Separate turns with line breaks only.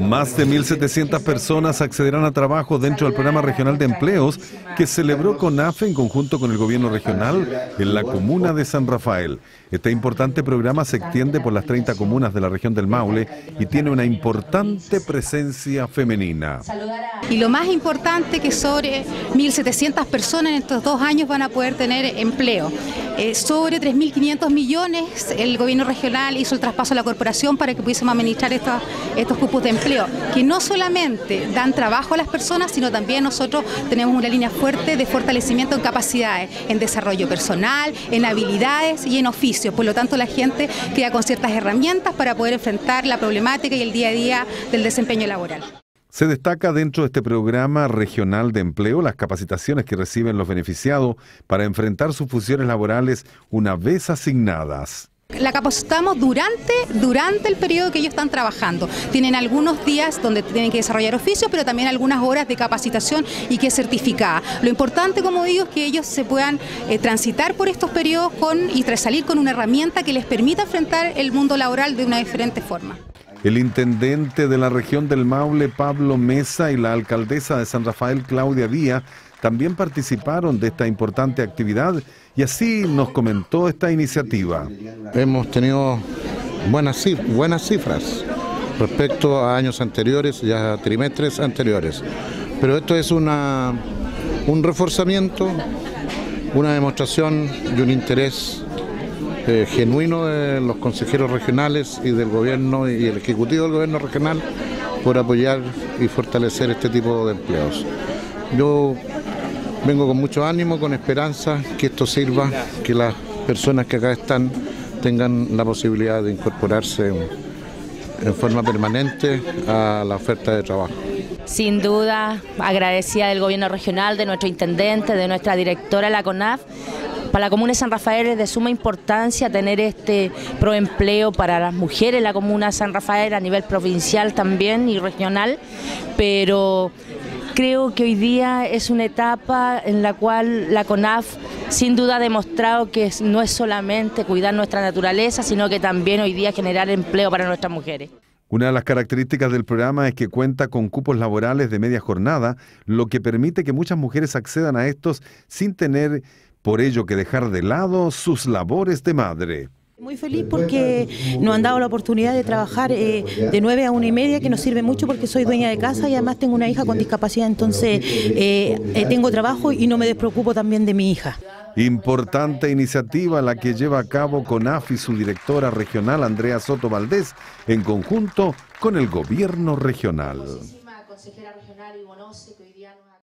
Más de 1.700 personas accederán a trabajo dentro del programa regional de empleos que celebró CONAFE en conjunto con el gobierno regional en la comuna de San Rafael. Este importante programa se extiende por las 30 comunas de la región del Maule y tiene una importante presencia femenina.
Y lo más importante que sobre 1.700 personas en estos dos años van a poder tener empleo. Eh, sobre 3.500 millones el gobierno regional hizo el traspaso a la corporación para que pudiésemos administrar estos, estos cupos de empleo, que no solamente dan trabajo a las personas, sino también nosotros tenemos una línea fuerte de fortalecimiento en capacidades, en desarrollo personal, en habilidades y en oficios. Por lo tanto, la gente queda con ciertas herramientas para poder enfrentar la problemática y el día a día del desempeño laboral.
Se destaca dentro de este programa regional de empleo las capacitaciones que reciben los beneficiados para enfrentar sus funciones laborales una vez asignadas.
La capacitamos durante, durante el periodo que ellos están trabajando. Tienen algunos días donde tienen que desarrollar oficios, pero también algunas horas de capacitación y que es certificada. Lo importante, como digo, es que ellos se puedan eh, transitar por estos periodos con, y salir con una herramienta que les permita enfrentar el mundo laboral de una diferente forma.
El intendente de la región del Maule, Pablo Mesa, y la alcaldesa de San Rafael, Claudia Díaz, también participaron de esta importante actividad y así nos comentó esta iniciativa.
Hemos tenido buenas, buenas cifras respecto a años anteriores y a trimestres anteriores, pero esto es una, un reforzamiento, una demostración de un interés eh, genuino de los consejeros regionales y del gobierno y el ejecutivo del gobierno regional por apoyar y fortalecer este tipo de empleos. Yo vengo con mucho ánimo, con esperanza que esto sirva, que las personas que acá están tengan la posibilidad de incorporarse en forma permanente a la oferta de trabajo.
Sin duda, agradecida del gobierno regional, de nuestro intendente, de nuestra directora, la CONAF, para la comuna de San Rafael es de suma importancia tener este proempleo para las mujeres en la comuna de San Rafael a nivel provincial también y regional, pero creo que hoy día es una etapa en la cual la CONAF sin duda ha demostrado que no es solamente cuidar nuestra naturaleza, sino que también hoy día generar empleo para nuestras mujeres.
Una de las características del programa es que cuenta con cupos laborales de media jornada, lo que permite que muchas mujeres accedan a estos sin tener por ello que dejar de lado sus labores de madre.
Muy feliz porque nos han dado la oportunidad de trabajar eh, de 9 a una y media, que nos sirve mucho porque soy dueña de casa y además tengo una hija con discapacidad, entonces eh, eh, tengo trabajo y no me despreocupo también de mi hija.
Importante iniciativa la que lleva a cabo CONAF y su directora regional Andrea Soto Valdés en conjunto con el gobierno regional.